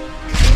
Ugh.